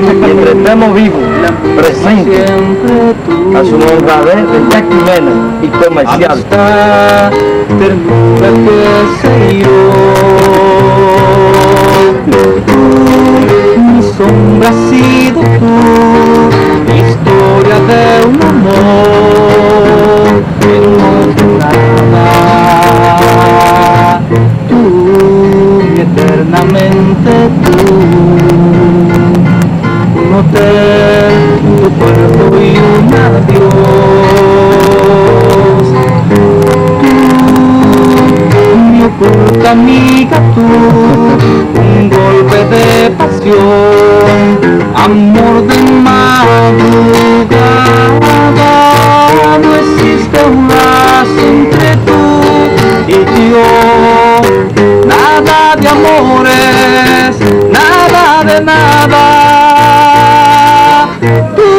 Mientras estemos vivos, presentes a su honradez de Jackie Mena y comercial. Amistad, ternura que se Tú, mi sombra ha sido tú, historia de un amor que no nada. Tú, eternamente tú, oculta amiga tú, un golpe de pasión, amor de madrugada, no existe un lazo entre tú y yo, nada de amores, nada de nada. Tú,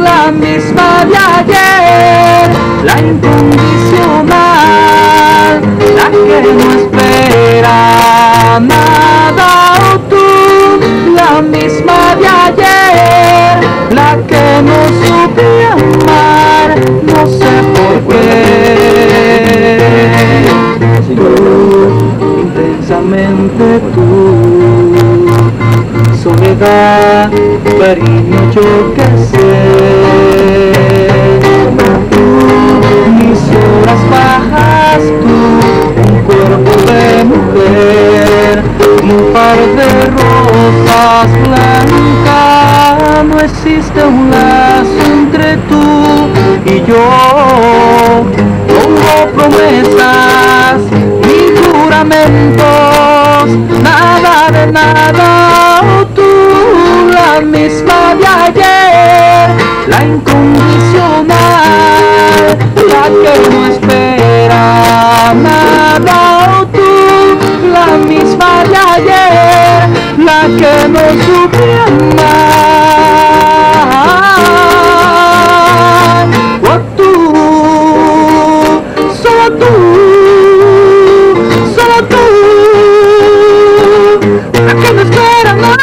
la misma de ayer, la la que no espera nada. Oh, tú, la misma de ayer, la que no supe amar, no sé por qué. Tú, intensamente tú soledad, cariño, yo que sé. existe un lazo entre tú y yo. Pongo promesas y juramentos, nada de nada, oh, tú la misma de ayer, la incondicional, la que no espera nada, oh, tú la misma de ayer, la que no supera.